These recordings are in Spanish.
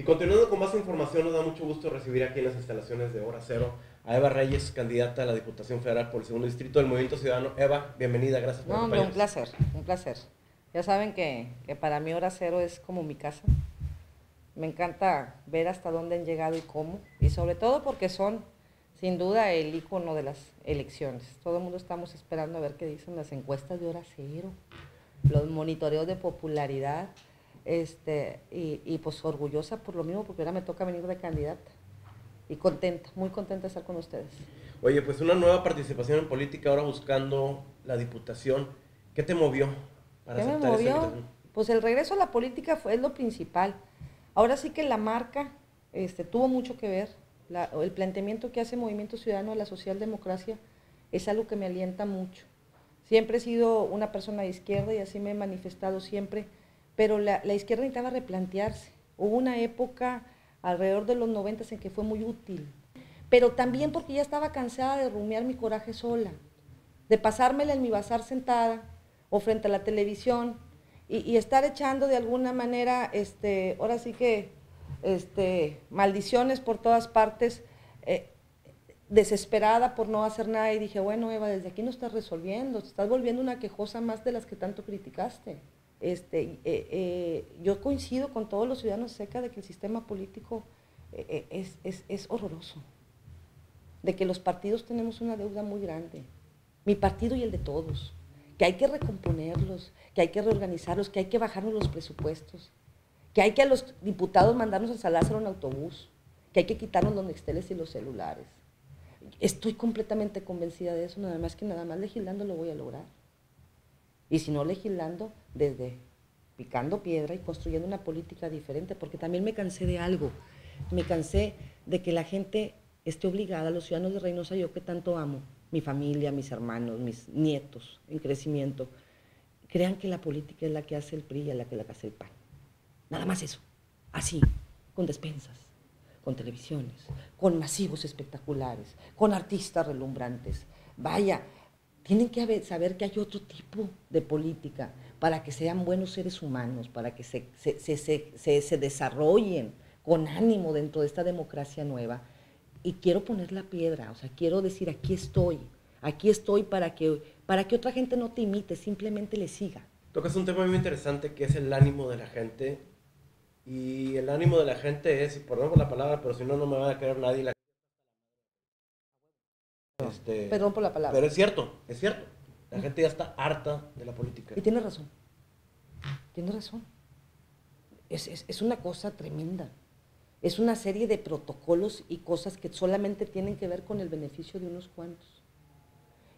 Y continuando con más información, nos da mucho gusto recibir aquí en las instalaciones de Hora Cero a Eva Reyes, candidata a la Diputación Federal por el segundo distrito del Movimiento Ciudadano. Eva, bienvenida, gracias por No, un placer, un placer. Ya saben que, que para mí Hora Cero es como mi casa. Me encanta ver hasta dónde han llegado y cómo, y sobre todo porque son sin duda el icono de las elecciones. Todo el mundo estamos esperando a ver qué dicen las encuestas de hora cero, los monitoreos de popularidad, este, y, pues orgullosa por lo mismo, porque ahora me toca venir de candidata. Y contenta, muy contenta de estar con ustedes. Oye, pues una nueva participación en política, ahora buscando la diputación. ¿Qué te movió para ¿Qué me movió? Pues el regreso a la política fue lo principal. Ahora sí que la marca este, tuvo mucho que ver el planteamiento que hace Movimiento Ciudadano de la socialdemocracia es algo que me alienta mucho. Siempre he sido una persona de izquierda y así me he manifestado siempre, pero la, izquierda necesitaba replantearse. Hubo una época alrededor de los 90 en que fue muy útil, pero también porque ya estaba cansada de rumiar mi coraje sola, de pasármela en mi bazar sentada o frente a la televisión y, estar echando de alguna manera, este, ahora sí que este, maldiciones por todas partes, eh, desesperada por no hacer nada y dije, bueno Eva, desde aquí no estás resolviendo, te estás volviendo una quejosa más de las que tanto criticaste. Este, eh, eh, yo coincido con todos los ciudadanos acerca de que el sistema político es, es horroroso, de que los partidos tenemos una deuda muy grande, mi partido y el de todos, que hay que recomponerlos, que hay que reorganizarlos, que hay que bajarnos los presupuestos, que hay que a los diputados mandarnos a Salazar un autobús, que hay que quitarnos los nexteles y los celulares. Estoy completamente convencida de eso, nada más que nada más legislando lo voy a lograr. Y si no legislando, desde picando piedra y construyendo una política diferente, porque también me cansé de algo. Me cansé de que la gente esté obligada, los ciudadanos de Reynosa, yo que tanto amo, mi familia, mis hermanos, mis nietos en crecimiento, crean que la política es la que hace el PRI y la que la hace el PAN. Nada más eso. Así, con despensas, con televisiones, con masivos espectaculares, con artistas relumbrantes. Vaya, tienen que saber que hay otro tipo de política para que sean buenos seres humanos, para que se, se, desarrollen con ánimo dentro de esta democracia nueva. Y quiero poner la piedra, o sea, quiero decir, aquí estoy, aquí estoy para que, para que otra gente no te imite, simplemente le siga. Tocas un tema muy interesante que es el ánimo de la gente y el ánimo de la gente es, perdón por la palabra, pero si no, no me va a creer nadie. La... Este, perdón por la palabra. Pero es cierto, es cierto. La gente ya está harta de la política. Y tiene razón. Tiene razón. Es, es, es una cosa tremenda. Es una serie de protocolos y cosas que solamente tienen que ver con el beneficio de unos cuantos.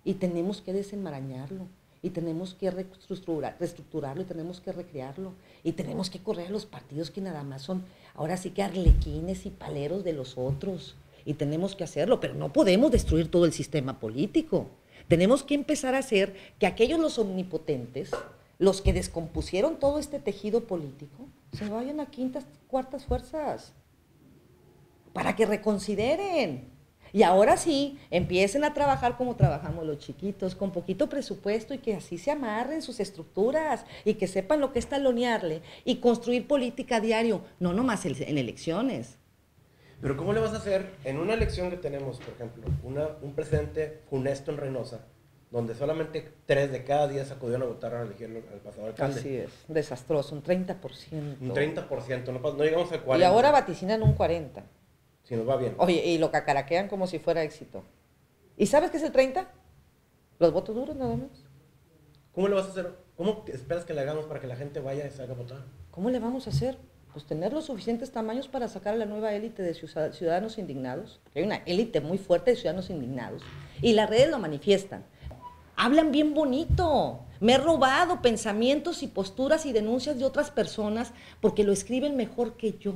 Y tenemos que desenmarañarlo y tenemos que reestructurar, reestructurarlo y tenemos que recrearlo y tenemos que correr a los partidos que nada más son ahora sí que arlequines y paleros de los otros y tenemos que hacerlo, pero no podemos destruir todo el sistema político. Tenemos que empezar a hacer que aquellos los omnipotentes, los que descompusieron todo este tejido político, se vayan a quintas, cuartas fuerzas para que reconsideren y ahora sí, empiecen a trabajar como trabajamos los chiquitos, con poquito presupuesto y que así se amarren sus estructuras y que sepan lo que es talonearle y construir política a diario, no nomás en elecciones. Pero ¿cómo le vas a hacer en una elección que tenemos, por ejemplo, un presidente funesto en Reynosa, donde solamente tres de cada diez acudieron a votar a elegir al pasado alcalde? Así es, desastroso, un 30%. Un 30%, no, no llegamos al 40%. Y ahora vaticinan un 40% si nos va bien. Oye, y lo cacaraquean como si fuera éxito. ¿Y sabes qué es el 30? Los votos duros nada más. ¿Cómo le vas a hacer? ¿Cómo esperas que le hagamos para que la gente vaya y salga a votar? ¿Cómo le vamos a hacer? Pues tener los suficientes tamaños para sacar a la nueva élite de ciudadanos indignados. hay una élite muy fuerte de ciudadanos indignados. Y las redes lo manifiestan. Hablan bien bonito. Me he robado pensamientos y posturas y denuncias de otras personas porque lo escriben mejor que yo.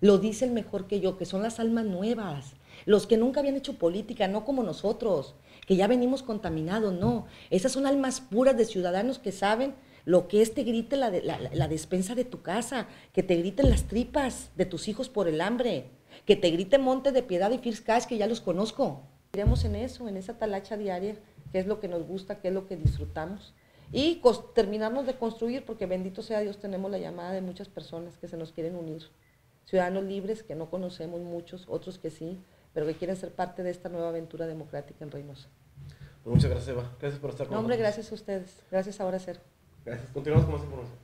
Lo dicen mejor que yo, que son las almas nuevas, los que nunca habían hecho política, no como nosotros, que ya venimos contaminados, no. Esas son almas puras de ciudadanos que saben lo que es te grite la, la, despensa de tu casa, que te griten las tripas de tus hijos por el hambre, que te grite Monte de Piedad y First que ya los conozco. Iremos en eso, en esa talacha diaria, que es lo que nos gusta, que es lo que disfrutamos. Y terminamos de construir, porque bendito sea Dios, tenemos la llamada de muchas personas que se nos quieren unir ciudadanos libres que no conocemos muchos, otros que sí, pero que quieren ser parte de esta nueva aventura democrática en Reynosa. Pues muchas gracias, Eva. Gracias por estar con nosotros. No, hombre, gracias a ustedes. Gracias, ser. Gracias. Continuamos con más información.